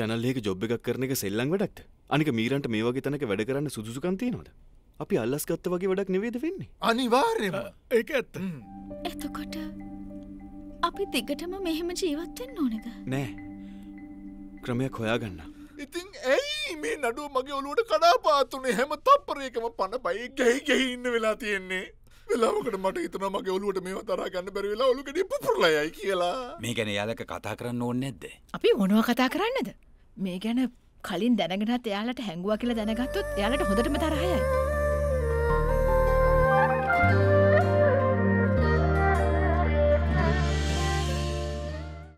චැනල්ලේක job එකක් කරන එක සෙල්ලං වැඩක්ට අනික මීරන්ට මේ වගේ තැනක වැඩ කරන්න සුදුසුකන්තිය නොද අපි අල්ලස් ගත්ත වගේ වැඩක් නෙවේද වෙන්නේ? අනිවාර්යම ඒක ඇත්ත. එතකොට අපි දිගටම මෙහෙම ජීවත්වෙන් ඕනෙද? නෑ. ක්‍රමයක් හොයාගන්න. ඉතින් ඇයි මේ නඩුව මගේ ඔලුවට කඩාපාතුනේ. හැම තප්පරයකම පණ බයි ගැහි ගැහි ඉන්න වෙලා තියෙන්නේ. වෙලාවකට මට හිතන මගේ ඔලුවට මේ තරා ගන්න බැරි වෙලා ඔලුකඩ පුපුරලයයි කියලා. මේ ගැන යාලක කතා කරන්න ඕන්න නැද්ද. අපි මොනුව කතා කරන්නද මේ ගැන කලින් දැනගෙනත් එයාලට හැංගුව කියලා දැනගත්තොත් එයාලට හොඳටම තරහයයි.